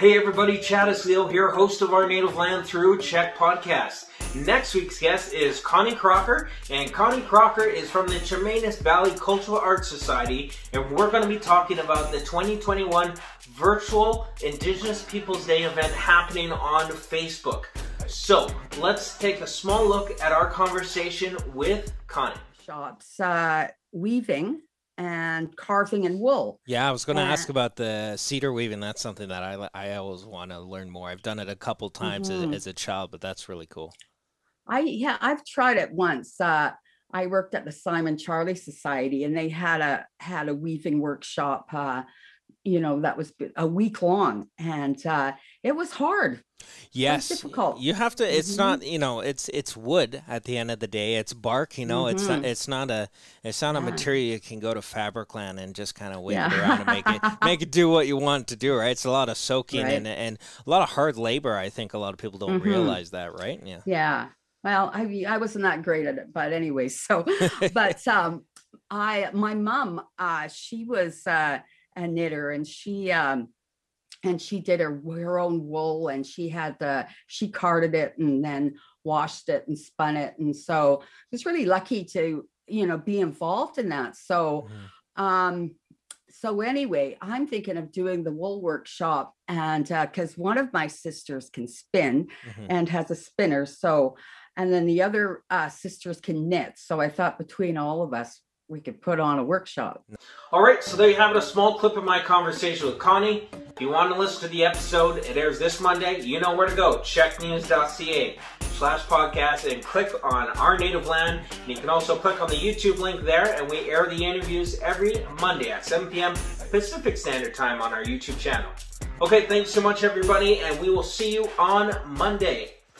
Hey everybody, Chad Leo here, host of our Native Land Through CHEK podcast. Next week's guest is Connie Crocker, and Connie Crocker is from the Chemainus Valley Cultural Arts Society, and we're going to be talking about the 2021 virtual Indigenous Peoples Day event happening on Facebook. So let's take a small look at our conversation with Connie. Shops uh, weaving and carving and wool. Yeah, I was going to ask about the cedar weaving. That's something that I I always want to learn more. I've done it a couple times mm-hmm. as, as, a child, but that's really cool. I yeah, I've tried it once. Uh, I worked at the Simon Charlie Society, and they had a had a weaving workshop. Uh, you know that was a week long and uh it was hard yes difficult you have to it's mm-hmm. not you know it's it's wood at the end of the day it's bark you know mm-hmm. it's not mm-hmm. it's not a it's not yeah. a material you can go to fabricland and just kind of wave yeah. it around and make it make it do what you want to do right it's a lot of soaking right. and and a lot of hard labor i think a lot of people don't mm-hmm. realize that right yeah yeah well i i wasn't that great at it but anyway so but um i my mom uh she was uh a knitter and she um and she did her her own wool and she had the she carded it and then washed it and spun it and so I was really lucky to you know be involved in that so mm-hmm. um so anyway i'm thinking of doing the wool workshop and because uh, one of my sisters can spin mm-hmm. and has a spinner so and then the other uh, sisters can knit so i thought between all of us we could put on a workshop. All right, so there you have it, a small clip of my conversation with Connie. If you want to listen to the episode, it airs this Monday. You know where to go, cheknews.ca slash podcast and click on Our Native Land. And you can also click on the YouTube link there, and we air the interviews every Monday at 7 p.m. Pacific Standard Time on our YouTube channel. Okay, thanks so much, everybody, and we will see you on Monday.